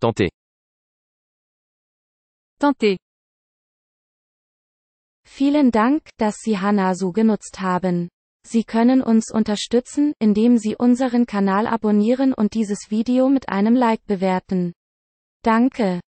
Tenter. Tenter. Vielen Dank, dass Sie Hanasu genutzt haben. Sie können uns unterstützen, indem Sie unseren Kanal abonnieren und dieses Video mit einem Like bewerten. Danke.